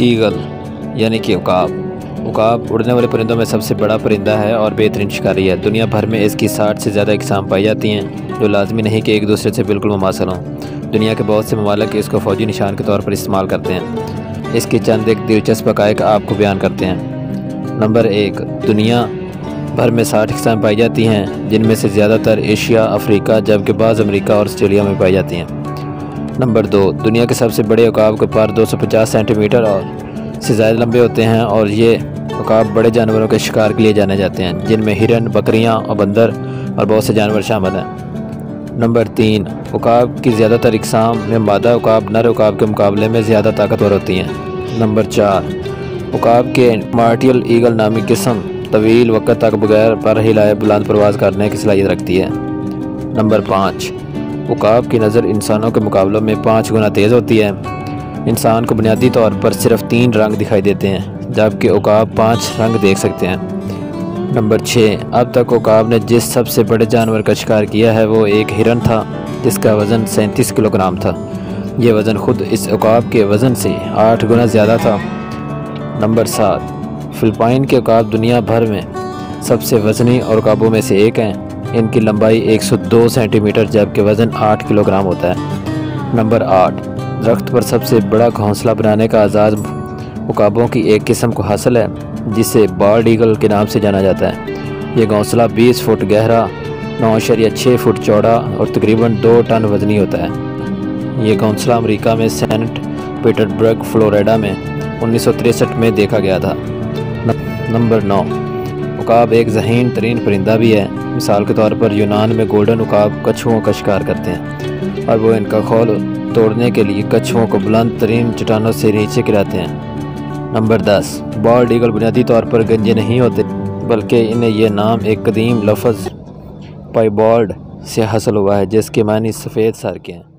Eagle, यानी कि उकाब। उकाब उड़ने वाले परिंदों में सबसे बड़ा परिंदा है और बेहतरीन शिकारी है। दुनिया भर में इसकी साठ से ज़्यादा इकसाम पाई जाती हैं, जो लाजमी नहीं कि एक दूसरे से बिल्कुल मुमासल हों। दुनिया के बहुत से ममालक इसको फ़ौजी निशान के तौर पर इस्तेमाल करते हैं। इसके चंद एक दिलचस्प हक़ आपको बयान करते हैं। नंबर एक, दुनिया भर में साठ इकसाम पाई जाती हैं, जिनमें से ज़्यादातर एशिया, अफ्रीका, जबकि बाज़ अमरीका और ऑस्ट्रेलिया में पाई जाती हैं। नंबर दो, दुनिया के सबसे बड़े उकाब के पार 250 सेंटीमीटर और से ज़्यादा लंबे होते हैं और ये उकाब बड़े जानवरों के शिकार के लिए जाने जाते हैं, जिनमें हिरन, बकरियाँ और बंदर और बहुत से जानवर शामिल हैं। नंबर तीन, उकाब की ज़्यादातर इकसाम में मादा उकाब, नर उकाब के मुकाबले में ज़्यादा ताकतवर होती हैं। नंबर चार, उकाब के मार्टियल ईगल नामी किस्म तवील वक्त तक बगैर पर हिलाए बुलंद परवाज करने की सलाहियत रखती है। नंबर पाँच उकाब की नज़र इंसानों के मुकाबलों में पाँच गुना तेज़ होती है। इंसान को बुनियादी तौर पर सिर्फ़ तीन रंग दिखाई देते हैं, जबकि उकाब पाँच रंग देख सकते हैं। नंबर छः अब तक उकाब ने जिस सबसे बड़े जानवर का शिकार किया है, वो एक हिरन था, जिसका वज़न सैंतीस किलोग्राम था। ये वज़न खुद इस उकाब के वज़न से आठ गुना ज़्यादा था। नंबर सात, फ़िलिपाइन के उकाब दुनिया भर में सबसे वज़नी और उकाबों में से एक हैं। इनकी लंबाई 102 सेंटीमीटर, जबकि वज़न 8 किलोग्राम होता है। नंबर आठ दरख्त पर सबसे बड़ा घोंसला बनाने का आज़ाद उकाबों की एक किस्म को हासिल है, जिसे बार्ड ईगल के नाम से जाना जाता है। ये घोंसला 20 फुट गहरा, नौ शरिया छः फुट चौड़ा और तकरीबन दो टन वजनी होता है। ये घोंसला अमेरिका में सेंट पीटरबर्ग, फ्लोरिडा में उन्नीस में देखा गया था। नंबर नौ उकाब एक जहीन तरीन परिंदा भी है। मिसाल के तौर पर यूनान में गोल्डन उकाब कछुओं का शिकार करते हैं। और वो इनका खोल तोड़ने के लिए कछुओं को बुलंद तरीन चट्टानों से नीचे गिराते हैं। नंबर दस, बॉल्ड ईगल बुनियादी तौर पर गंजे नहीं होते, बल्कि इन्हें यह नाम एक कदीम लफज, पाइबॉल्ड से हासिल हुआ है, जिसके मानी सफ़ेद सर के हैं।